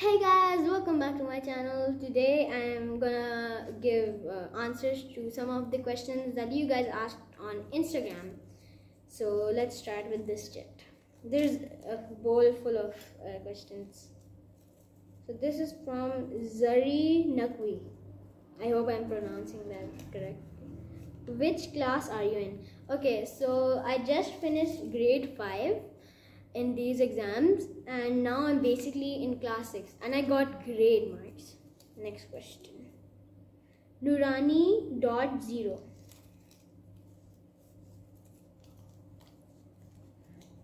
Hey guys, welcome back to my channel. Today I am gonna give uh, answers to some of the questions that you guys asked on Instagram. So let's start with this chat. There's a bowl full of uh, questions. So this is from Zari Nakwi. I hope I'm pronouncing that correct. Which class are you in? Okay, so I just finished grade 5 in these exams and now I'm basically in class 6 and I got great marks. Next question. Nurani dot zero.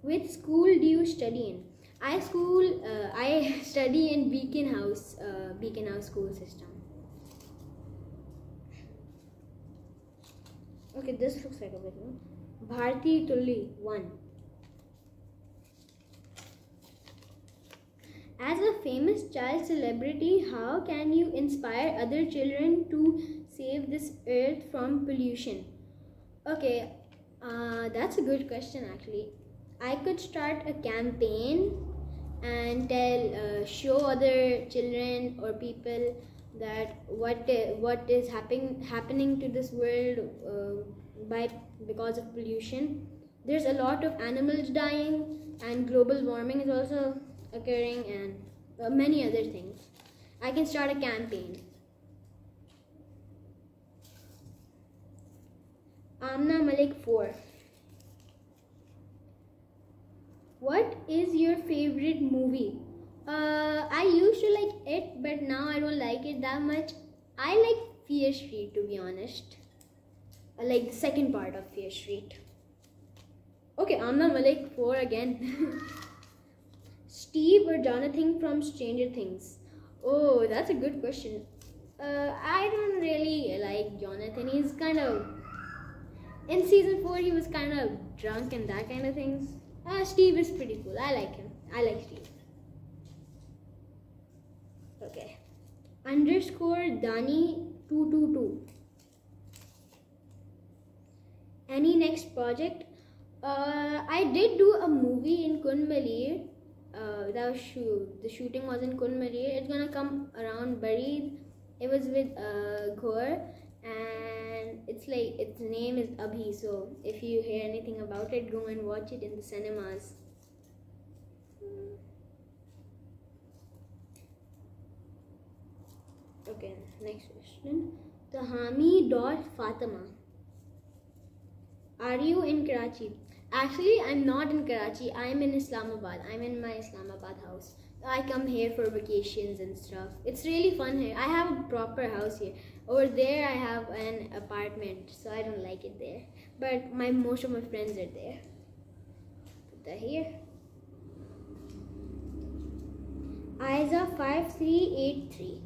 Which school do you study in? I school uh, I study in Beacon House uh, Beacon House school system. Okay, this looks like a bit. Bharti Tulli one. As a famous child celebrity, how can you inspire other children to save this earth from pollution? Okay, uh, that's a good question actually. I could start a campaign and tell, uh, show other children or people that what what is happening happening to this world uh, by because of pollution. There's a lot of animals dying, and global warming is also occurring and uh, many other things. I can start a campaign. Amna Malik 4. What is your favorite movie? Uh, I used to like it, but now I don't like it that much. I like Fear Street to be honest. I like the second part of Fear Street. Okay, Amna Malik 4 again. Steve or Jonathan from Stranger Things? Oh, that's a good question. Uh, I don't really like Jonathan. He's kind of in season four. He was kind of drunk and that kind of things. Uh, Steve is pretty cool. I like him. I like Steve. Okay. Underscore Dani two two two. Any next project? Uh, I did do a movie in Kunmalir uh, was shoot. The shooting was in Kunmari. It's gonna come around buried. It was with uh, Goher, and it's like its name is Abhi. So if you hear anything about it, go and watch it in the cinemas. Okay, next question. Tahami dot Fatima. Are you in Karachi? Actually, I'm not in Karachi. I'm in Islamabad. I'm in my Islamabad house. I come here for vacations and stuff. It's really fun here. I have a proper house here. Over there, I have an apartment, so I don't like it there. But my most of my friends are there. Put that here. Isa five three eight three.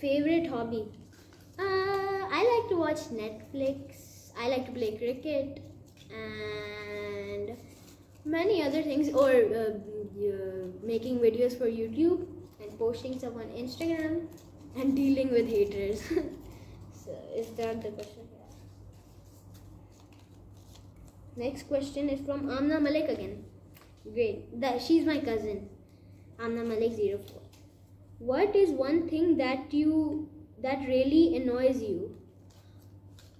Favorite hobby? Uh, I like to watch Netflix I like to play cricket and many other things or uh, uh, making videos for YouTube and posting some on Instagram and dealing with haters. so is that the question? Next question is from Amna Malik again. Great. That she's my cousin. Amna Malik 04. What is one thing that you that really annoys you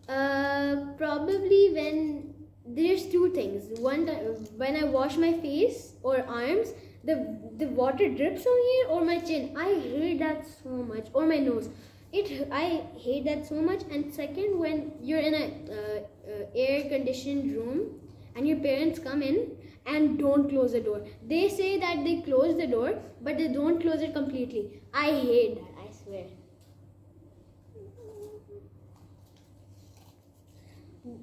uh, probably when there's two things. One, when I wash my face or arms, the the water drips on here or my chin. I hate that so much. Or my nose. It I hate that so much. And second, when you're in a uh, uh, air conditioned room and your parents come in and don't close the door. They say that they close the door, but they don't close it completely. I hate that. I swear.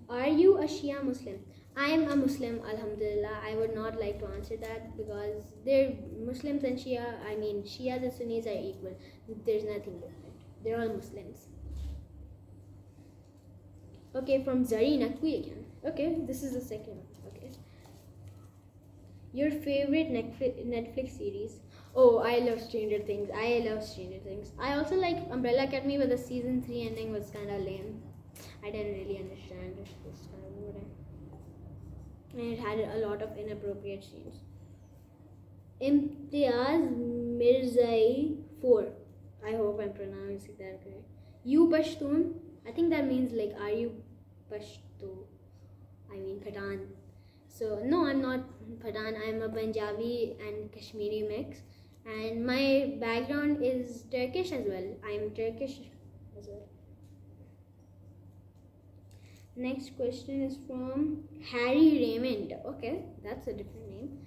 Are you a Shia Muslim? I am a Muslim, Alhamdulillah. I would not like to answer that because they're Muslims and Shia. I mean, Shias and Sunnis are equal. There's nothing different. They're all Muslims. Okay, from Zari Nakwi again. Okay, this is the second one. Okay. Your favorite Netflix series? Oh, I love Stranger Things. I love Stranger Things. I also like Umbrella Academy, but the season 3 ending was kind of lame. I didn't really understand this time. And it had a lot of inappropriate scenes. Imtiaz Mirzai 4. I hope I'm pronouncing that correct. You Pashtun. I think that means like, are you Pashto? I mean Pathan. So no, I'm not Pathan. I'm a Punjabi and Kashmiri mix, and my background is Turkish as well. I'm Turkish as well. Next question is from Harry Raymond. Okay, that's a different name.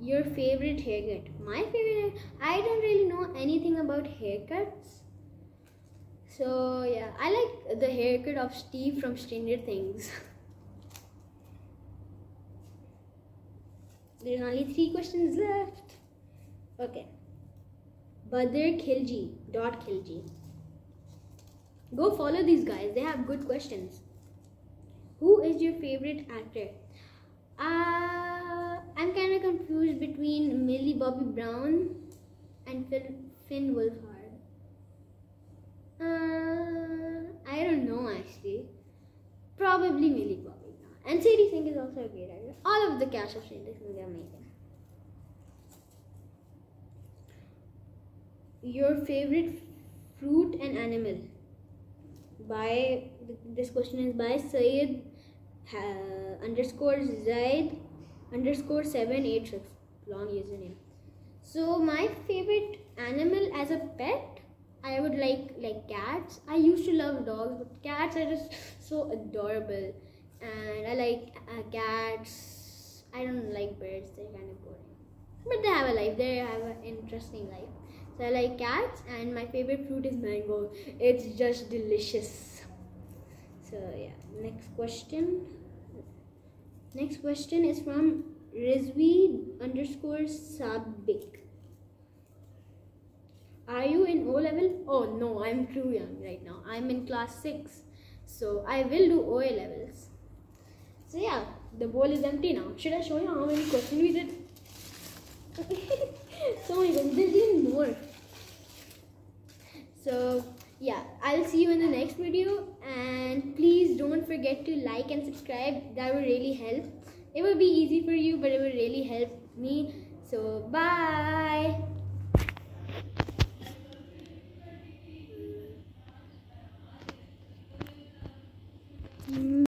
Your favorite haircut? My favorite. I don't really know anything about haircuts. So yeah, I like the haircut of Steve from Stranger Things. There's only three questions left. Okay. Badr Khilji. Dot Khilji. Go follow these guys. They have good questions. Who is your favorite actor? Uh, I'm kind of confused between Millie Bobby Brown and Finn, Finn Wolfhard. Uh, I don't know actually. Probably Millie Bobby Brown. And Sadie Sink is also a great actor. All of the cast of Stranger Things are amazing. Your favorite fruit and animal? By this question is by Sayed uh, underscore Zaid underscore 786 long username. So my favorite animal as a pet I would like like cats. I used to love dogs but cats are just so adorable. And I like uh, cats. I don't like birds. They're kind of boring. But they have a life. They have an interesting life. So I like cats. And my favorite fruit is mango. It's just delicious so yeah next question next question is from Rizvi underscore Sabik. Are you in O level? Oh no, I'm too young right now. I'm in class 6. So I will do o levels. So yeah, the bowl is empty now. Should I show you how many questions we did? so many. There's even more. So yeah i'll see you in the next video. And please don't forget to like and subscribe. That would really help. It would be easy for you but it would really help me. So bye